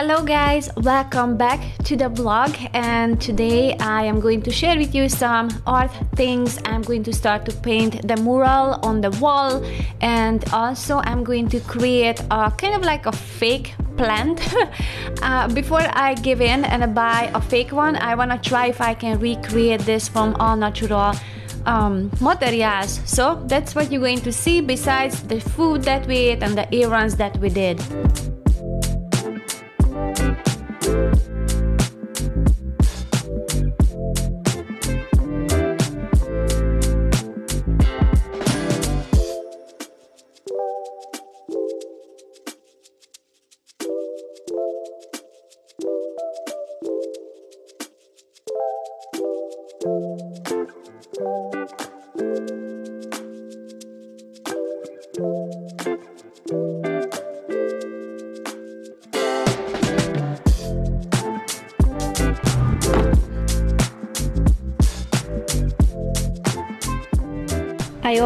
Hello guys, welcome back to the vlog and today I am going to share with you some art things. I'm going to start to paint the mural on the wall and also I'm going to create a kind of like a fake plant. uh, before I give in and buy a fake one, I want to try if I can recreate this from all natural um, materials. So that's what you're going to see besides the food that we ate and the errands that we did.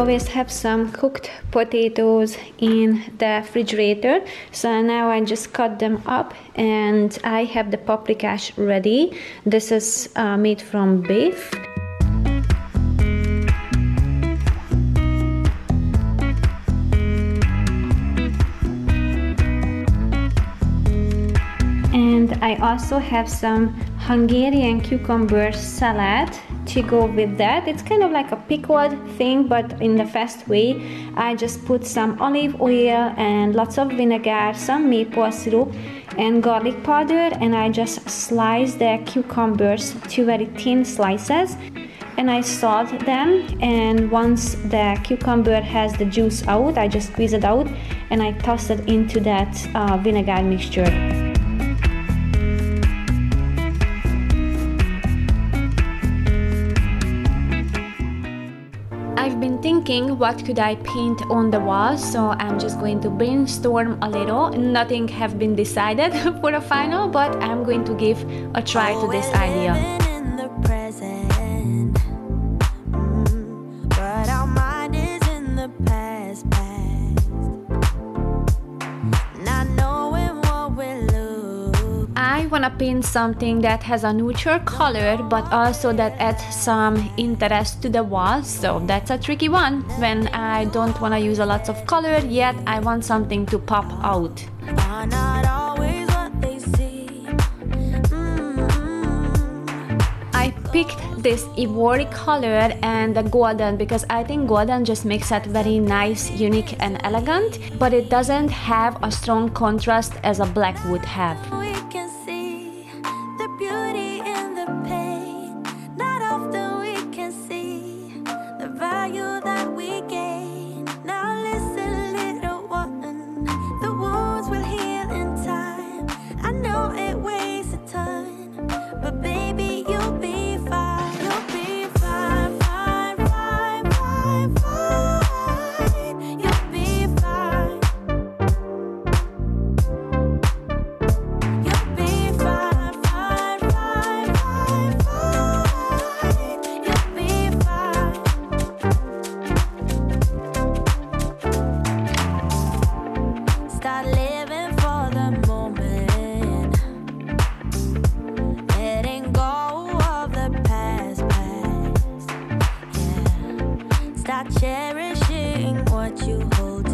Always have some cooked potatoes in the refrigerator. So now I just cut them up and I have the paprikash ready. This is uh, made from beef. And I also have some Hungarian cucumber salad to go with that. It's kind of like a pickled thing, but in the fast way. I just put some olive oil and lots of vinegar, some maple syrup, and garlic powder, and I just slice the cucumbers to very thin slices. And I salt them, and once the cucumber has the juice out, I just squeeze it out and I toss it into that uh, vinegar mixture. Thinking what could I paint on the wall? So I'm just going to brainstorm a little. Nothing have been decided for a final but I'm going to give a try to this oh, idea wanna paint something that has a neutral color but also that adds some interest to the wall. So that's a tricky one. When I don't wanna use a lot of color yet I want something to pop out. I picked this ivory color and the golden because I think golden just makes it very nice, unique and elegant but it doesn't have a strong contrast as a black would have. Like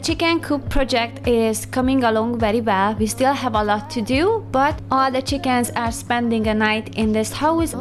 chicken coop project is coming along very well. We still have a lot to do, but all the chickens are spending a night in this house.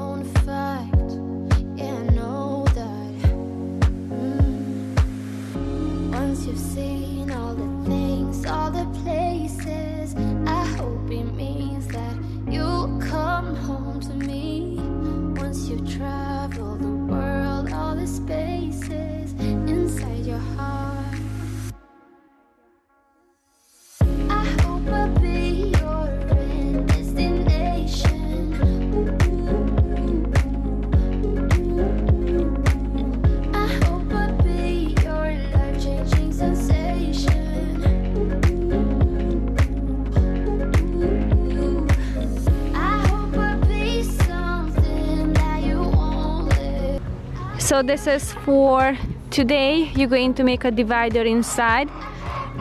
So this is for today. You're going to make a divider inside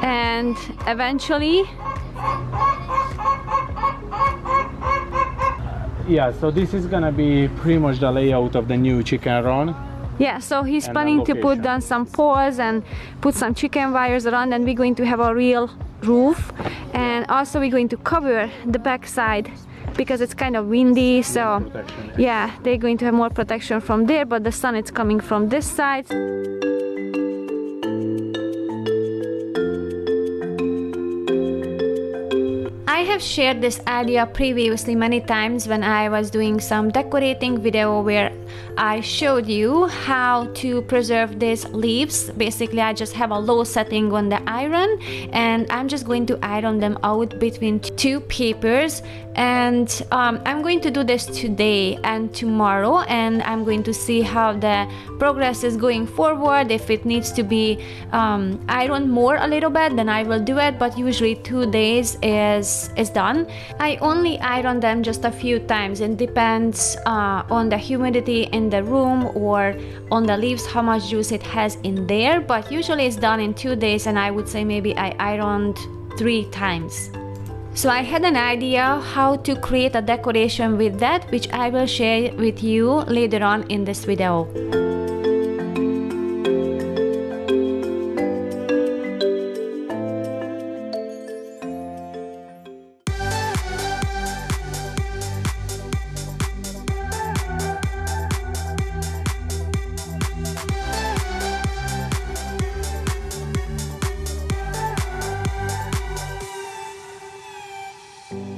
and eventually yeah so this is gonna be pretty much the layout of the new chicken run. Yeah, so he's planning to put down some poles and put some chicken wires around and we're going to have a real roof. And also we're going to cover the back side because it's kind of windy so yeah they're going to have more protection from there but the sun is coming from this side I have shared this idea previously many times when I was doing some decorating video where I showed you how to preserve these leaves. Basically, I just have a low setting on the iron and I'm just going to iron them out between two papers. And um, I'm going to do this today and tomorrow and I'm going to see how the progress is going forward. If it needs to be um, ironed more a little bit then I will do it. But usually two days is is done. I only iron them just a few times. It depends uh, on the humidity in the room or on the leaves how much juice it has in there but usually it's done in two days and I would say maybe I ironed three times. So I had an idea how to create a decoration with that which I will share with you later on in this video. thank you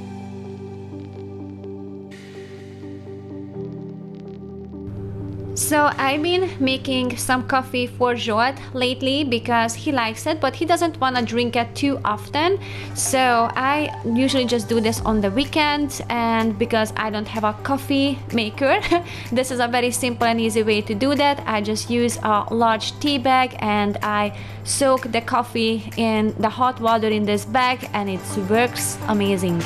So I've been making some coffee for Joat lately because he likes it, but he doesn't want to drink it too often. So I usually just do this on the weekend, and because I don't have a coffee maker, this is a very simple and easy way to do that. I just use a large tea bag and I soak the coffee in the hot water in this bag, and it works amazing.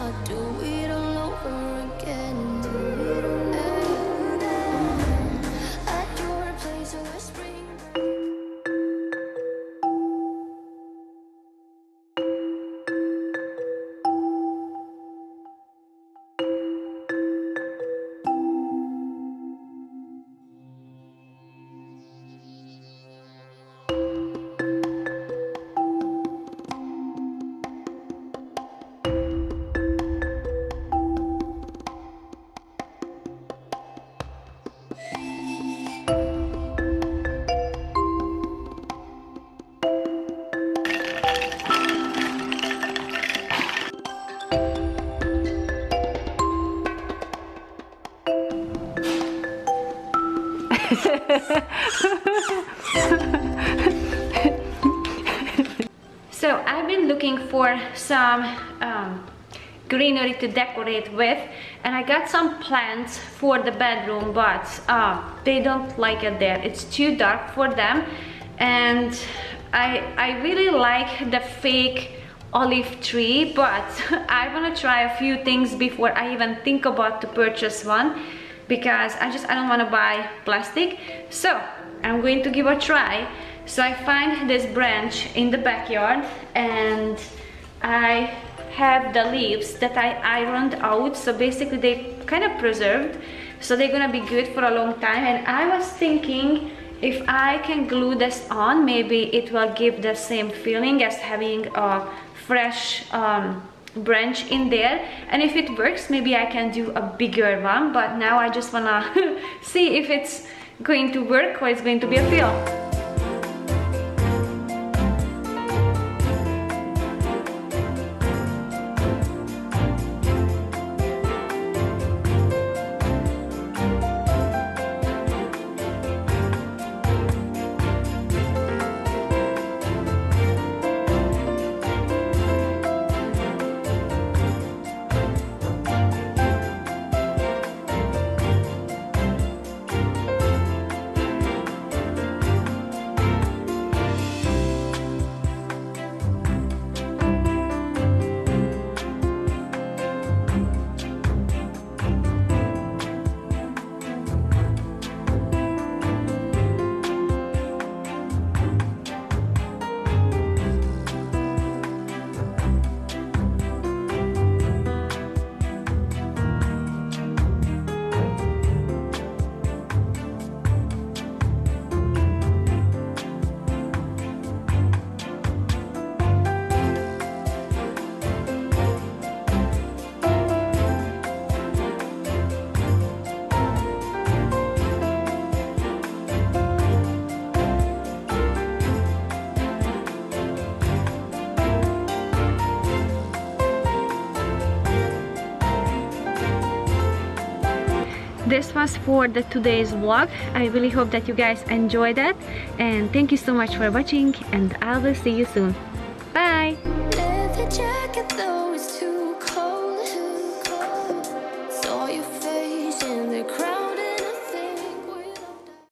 I'll do it all over again. For some um, greenery to decorate with. And I got some plants for the bedroom but uh, they don't like it there. It's too dark for them. And I, I really like the fake olive tree but I want to try a few things before I even think about to purchase one because I just I don't want to buy plastic. So I'm going to give a try. So I find this branch in the backyard and I have the leaves that I ironed out. So basically they kind of preserved. So they're gonna be good for a long time. And I was thinking if I can glue this on maybe it will give the same feeling as having a fresh um, branch in there. And if it works maybe I can do a bigger one. But now I just wanna see if it's going to work or it's going to be a fail. This was for the today's vlog. I really hope that you guys enjoyed it. And thank you so much for watching and i will see you soon. Bye